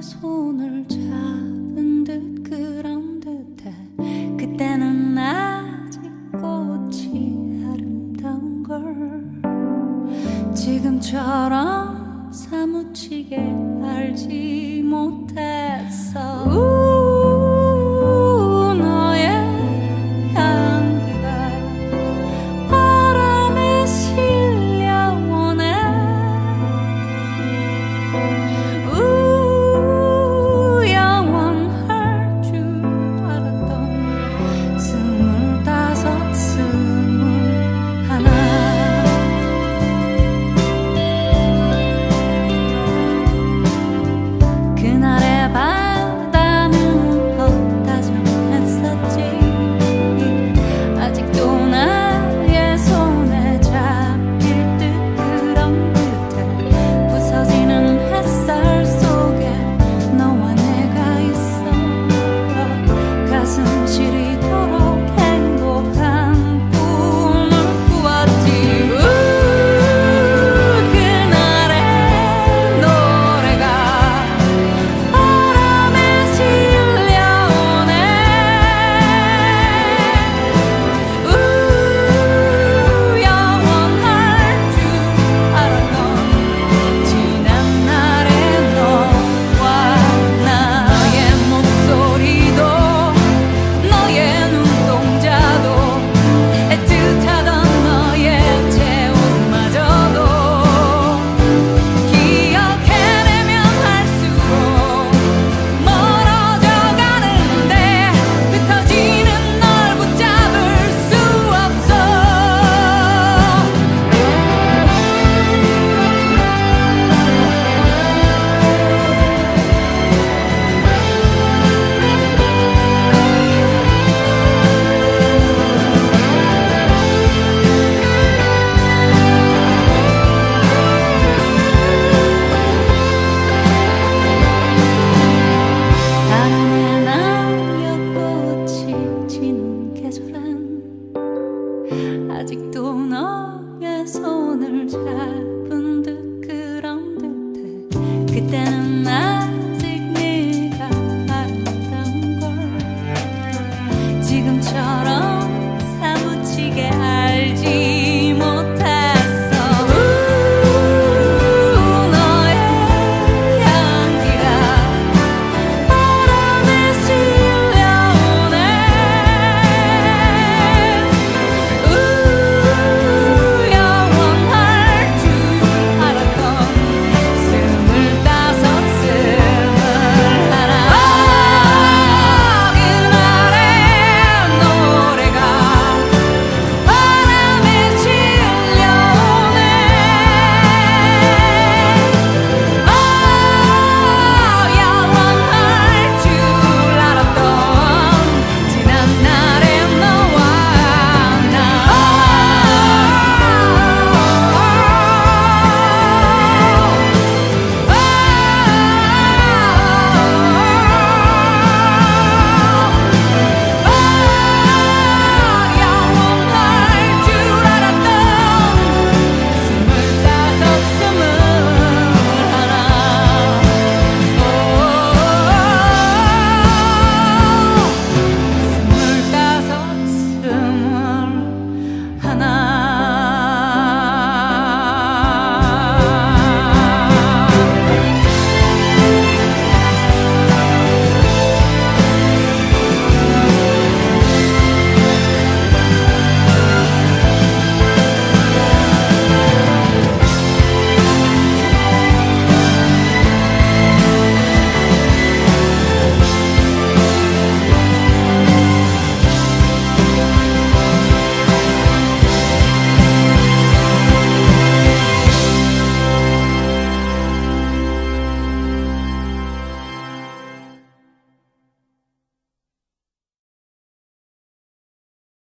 손을 잡은 듯 그런 듯해. 그때는 아직 꽃이 아름다운 걸. 지금처럼 사무치게 알지 못했어. 아직도 너의 손을 잡은 듯 그런 듯해. 그때는 나